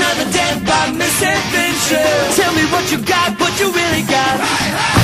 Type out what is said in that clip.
another death by misadventure. Tell me what you got, what you really got. Right, right.